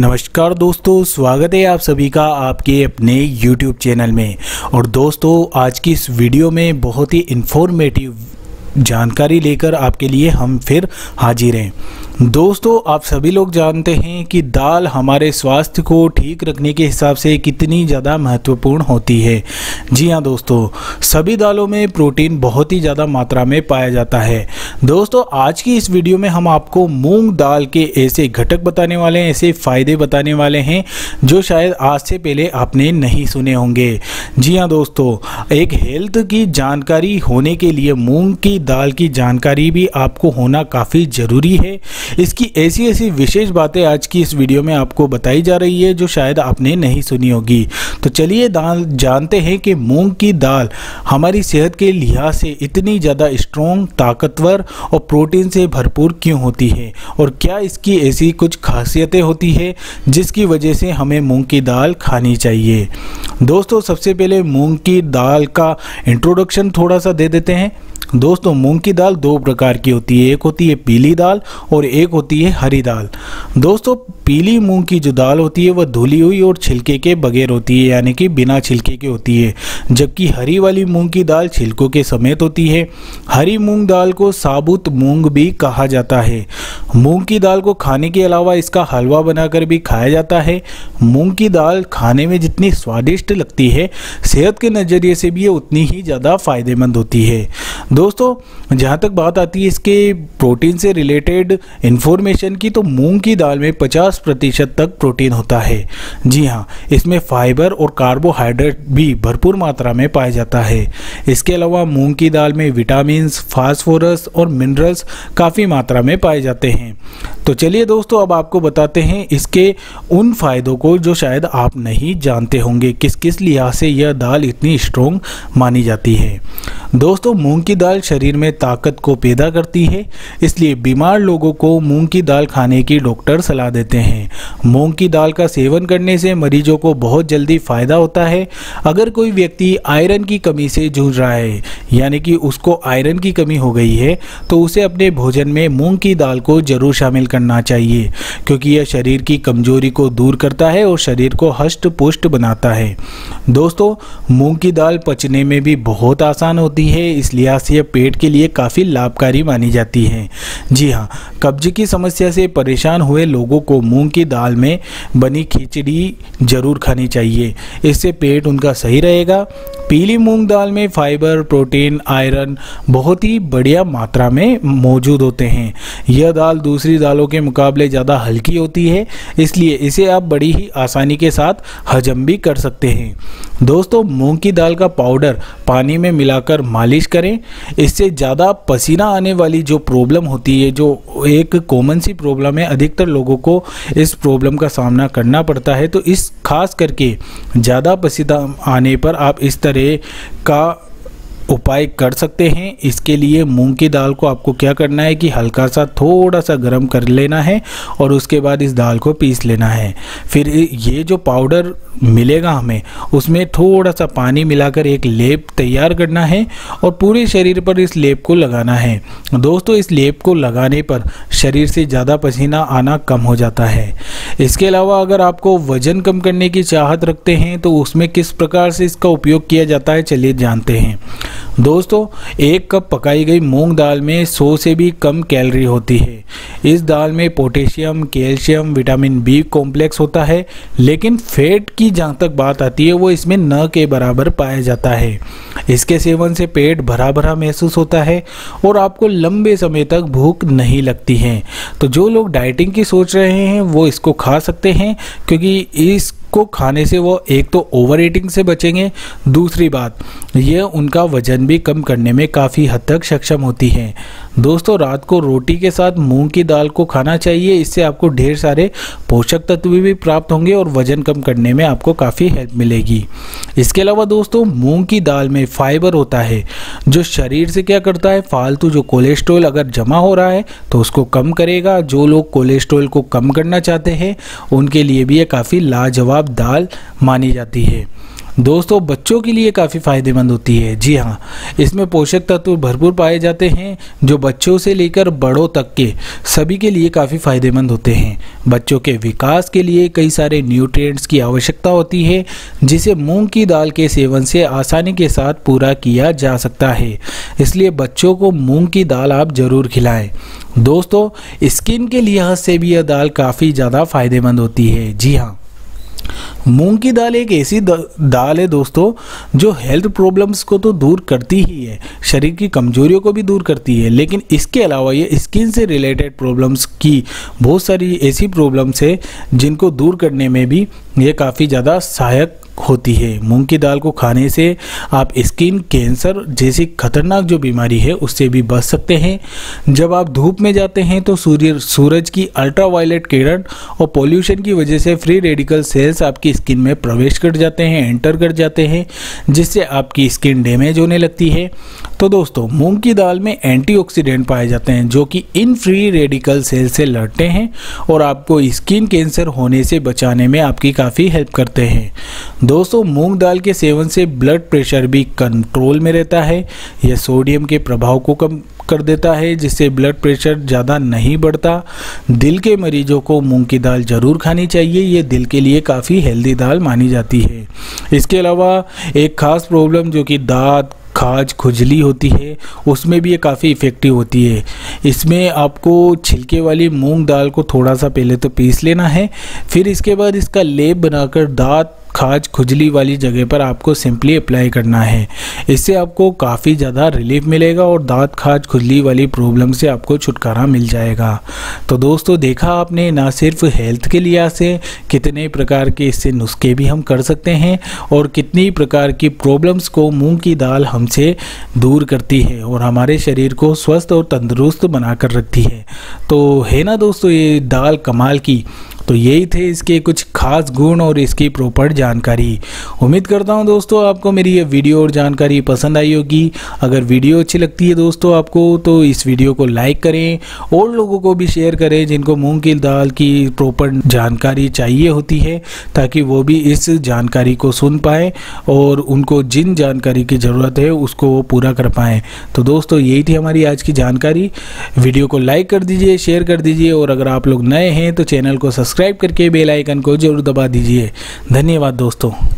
नमस्कार दोस्तों, स्वागत है आप सभी का आपके अपने YouTube चैनल में। और दोस्तों, आज की इस वीडियो में बहुत ही इन्फॉर्मेटिव जानकारी लेकर आपके लिए हम फिर हाजिर हैं। दोस्तों, आप सभी लोग जानते हैं कि दाल हमारे स्वास्थ्य को ठीक रखने के हिसाब से कितनी ज़्यादा महत्वपूर्ण होती है। जी हाँ दोस्तों, सभी दालों में प्रोटीन बहुत ही ज़्यादा मात्रा में पाया जाता है। दोस्तों, आज की इस वीडियो में हम आपको मूंग दाल के ऐसे घटक बताने वाले हैं, ऐसे फ़ायदे बताने वाले हैं, जो शायद आज से पहले आपने नहीं सुने होंगे। जी हाँ दोस्तों, एक हेल्थ की जानकारी होने के लिए मूंग की दाल की जानकारी भी आपको होना काफ़ी ज़रूरी है। इसकी ऐसी ऐसी विशेष बातें आज की इस वीडियो में आपको बताई जा रही है जो शायद आपने नहीं सुनी होगी। तो चलिए दाल, जानते हैं कि मूंग की दाल हमारी सेहत के लिहाज से इतनी ज़्यादा स्ट्रॉन्ग ताकतवर और प्रोटीन से भरपूर क्यों होती है? और क्या इसकी ऐसी कुछ खासियतें होती है जिसकी वजह से हमें मूंग की दाल खानी चाहिए? दोस्तों, सबसे पहले मूंग की दाल का इंट्रोडक्शन थोड़ा सा दे देते हैं। दोस्तों, मूंग की दाल दो प्रकार की होती है। एक होती है पीली दाल और एक होती है हरी दाल। दोस्तों, पीली मूंग की जो दाल होती है, वह धुली हुई और छिलके के बगैर होती है, यानी कि बिना छिलके के होती है। जबकि हरी वाली मूंग की दाल छिलकों के समेत होती है। हरी मूंग दाल को साबुत मूंग भी कहा जाता है। मूंग की दाल को खाने के अलावा इसका हलवा बनाकर भी खाया जाता है। मूंग की दाल खाने में जितनी स्वादिष्ट लगती है, सेहत के नज़रिए से भी ये उतनी ही ज़्यादा फ़ायदेमंद होती है। दोस्तों, जहाँ तक बात आती है इसके प्रोटीन से रिलेटेड इन्फॉर्मेशन की तो मूंग की दाल में 50 प्रतिशत तक प्रोटीन होता है। जी हाँ इसमें फाइबर और कार्बोहाइड्रेट भी भरपूर मात्रा में पाया जाता है। इसके अलावा मूंग की दाल में विटामिन फास्फोरस और मिनरल्स काफ़ी मात्रा में पाए जाते हैं। तो चलिए दोस्तों, अब आपको बताते हैं इसके उन फायदों को जो शायद आप नहीं जानते होंगे। किस किस लिहाज से यह दाल इतनी स्ट्रोंग मानी जाती है? दोस्तों, मूंग की दाल शरीर में ताकत को पैदा करती है, इसलिए बीमार लोगों को मूंग की दाल खाने की डॉक्टर सलाह देते हैं। मूंग की दाल का सेवन करने से मरीजों को बहुत जल्दी फ़ायदा होता है। अगर कोई व्यक्ति आयरन की कमी से जूझ रहा है, यानी कि उसको आयरन की कमी हो गई है तो उसे अपने भोजन में मूंग की दाल को ज़रूर शामिल करना चाहिए, क्योंकि यह शरीर की कमज़ोरी को दूर करता है और शरीर को हष्ट पुष्ट बनाता है। दोस्तों, मूंग की दाल पचने में भी बहुत आसान होती है इस लिहाज से यह पेट के लिए काफ़ी लाभकारी मानी जाती है। जी हाँ कब्ज की समस्या से परेशान हुए लोगों को मूंग की दाल में बनी खिचड़ी ज़रूर खानी चाहिए, इससे पेट उनका सही रहेगा। पीली मूंग दाल में फाइबर, प्रोटीन, आयरन बहुत ही बढ़िया मात्रा में मौजूद होते हैं। यह दाल दूसरी दालों के मुकाबले ज़्यादा हल्की होती है, इसलिए इसे आप बड़ी ही आसानी के साथ हजम भी कर सकते हैं। दोस्तों, मूंग की दाल का पाउडर पानी में मिलाकर मालिश करें। इससे ज़्यादा पसीना आने वाली जो प्रॉब्लम होती है, जो एक कॉमन सी प्रॉब्लम है, अधिकतर लोगों को इस प्रॉब्लम का सामना करना पड़ता है। तो इस खास करके ज़्यादा पसीना आने पर आप इस तरह का उपाय कर सकते हैं। इसके लिए मूंग की दाल को आपको क्या करना है कि हल्का सा थोड़ा सा गर्म कर लेना है और उसके बाद इस दाल को पीस लेना है। फिर ये जो पाउडर मिलेगा हमें, उसमें थोड़ा सा पानी मिलाकर एक लेप तैयार करना है और पूरे शरीर पर इस लेप को लगाना है। दोस्तों, इस लेप को लगाने पर शरीर से ज़्यादा पसीना आना कम हो जाता है। इसके अलावा अगर आपको वज़न कम करने की चाहत रखते हैं तो उसमें किस प्रकार से इसका उपयोग किया जाता है, चलिए जानते हैं। दोस्तों, एक कप पकाई गई मूंग दाल में 100 से भी कम कैलोरी होती है। इस दाल में potassium, calcium, vitamin B complex होता है, लेकिन फैट की जहाँ तक बात आती है, वो इसमें न के बराबर पाया जाता है। इसके सेवन से पेट भरा भरा महसूस होता है और आपको लंबे समय तक भूख नहीं लगती है। तो जो लोग डाइटिंग की सोच रहे हैं, वो इसको खा सकते हैं, क्योंकि इस को खाने से वो एक तो ओवर ईटिंग से बचेंगे। दूसरी बात यह उनका वज़न भी कम करने में काफ़ी हद तक सक्षम होती है। दोस्तों, रात को रोटी के साथ मूंग की दाल को खाना चाहिए, इससे आपको ढेर सारे पोषक तत्व भी प्राप्त होंगे और वज़न कम करने में आपको काफ़ी हेल्प मिलेगी। इसके अलावा दोस्तों, मूंग की दाल में फाइबर होता है, जो शरीर से क्या करता है, फालतू जो कोलेस्ट्रॉल अगर जमा हो रहा है तो उसको कम करेगा। जो लोग कोलेस्ट्रॉल को कम करना चाहते हैं, उनके लिए भी ये काफ़ी लाजवाब दाल मानी जाती है। दोस्तों, बच्चों के लिए काफ़ी फ़ायदेमंद होती है। जी हाँ इसमें पोषक तत्व भरपूर पाए जाते हैं, जो बच्चों से लेकर बड़ों तक के सभी के लिए काफ़ी फ़ायदेमंद होते हैं। बच्चों के विकास के लिए कई सारे न्यूट्रिएंट्स की आवश्यकता होती है, जिसे मूंग की दाल के सेवन से आसानी के साथ पूरा किया जा सकता है। इसलिए बच्चों को मूँग की दाल आप ज़रूर खिलाएँ। दोस्तों स्किन के लिहाज से भी यह दाल काफ़ी ज़्यादा फ़ायदेमंद होती है। जी हाँ। मूंग की दाल एक ऐसी दाल है दोस्तों, जो हेल्थ प्रॉब्लम्स को तो दूर करती ही है, शरीर की कमजोरियों को भी दूर करती है, लेकिन इसके अलावा ये स्किन से रिलेटेड प्रॉब्लम्स की बहुत सारी ऐसी प्रॉब्लम्स है, जिनको दूर करने में भी ये काफ़ी ज़्यादा सहायक होती है। मूंग की दाल को खाने से आप स्किन कैंसर जैसी खतरनाक जो बीमारी है, उससे भी बच सकते हैं। जब आप धूप में जाते हैं तो सूर्य, सूरज की अल्ट्रावायलेट किरण और पोल्यूशन की वजह से फ्री रेडिकल सेल्स आपकी स्किन में प्रवेश कर जाते हैं एंटर कर जाते हैं, जिससे आपकी स्किन डैमेज होने लगती है। तो दोस्तों, मूंग की दाल में एंटीऑक्सीडेंट पाए जाते हैं, जो कि इन फ्री रेडिकल सेल से लड़ते हैं और आपको स्किन कैंसर होने से बचाने में आपकी काफ़ी हेल्प करते हैं। दोस्तों, मूंग दाल के सेवन से ब्लड प्रेशर भी कंट्रोल में रहता है, यह सोडियम के प्रभाव को कम कर देता है, जिससे ब्लड प्रेशर ज़्यादा नहीं बढ़ता। दिल के मरीजों को मूंग की दाल ज़रूर खानी चाहिए, ये दिल के लिए काफ़ी हेल्दी दाल मानी जाती है। इसके अलावा एक ख़ास प्रॉब्लम जो कि दांत खाज खुजली होती है, उसमें भी ये काफ़ी इफ़ेक्टिव होती है। इसमें आपको छिलके वाली मूंग दाल को थोड़ा सा पहले तो पीस लेना है, फिर इसके बाद इसका लेप बनाकर दांत खाज खुजली वाली जगह पर आपको सिंपली अप्लाई करना है। इससे आपको काफ़ी ज़्यादा रिलीफ मिलेगा और दांत खाज खुजली वाली प्रॉब्लम से आपको छुटकारा मिल जाएगा। तो दोस्तों, देखा आपने ना सिर्फ़ हेल्थ के लिहाज से, कितने प्रकार के इससे नुस्खे भी हम कर सकते हैं और कितनी प्रकार की प्रॉब्लम्स को मूंग की दाल हमसे दूर करती है और हमारे शरीर को स्वस्थ और तंदुरुस्त बनाकर रखती है। तो है ना दोस्तों, ये दाल कमाल की? तो यही थे इसके कुछ खास गुण और इसकी प्रॉपर जानकारी। उम्मीद करता हूँ दोस्तों आपको मेरी ये वीडियो और जानकारी पसंद आई होगी। अगर वीडियो अच्छी लगती है दोस्तों आपको तो इस वीडियो को लाइक करें और लोगों को भी शेयर करें जिनको मूंग की दाल की प्रॉपर जानकारी चाहिए होती है, ताकि वो भी इस जानकारी को सुन पाए और उनको जिन जानकारी की ज़रूरत है, उसको वो पूरा कर पाएँ। तो दोस्तों, यही थी हमारी आज की जानकारी। वीडियो को लाइक कर दीजिए शेयर कर दीजिए और अगर आप लोग नए हैं तो चैनल को सब्सक्राइब करके बेल आइकन को ज़रूर दबा दीजिए। धन्यवाद दोस्तों।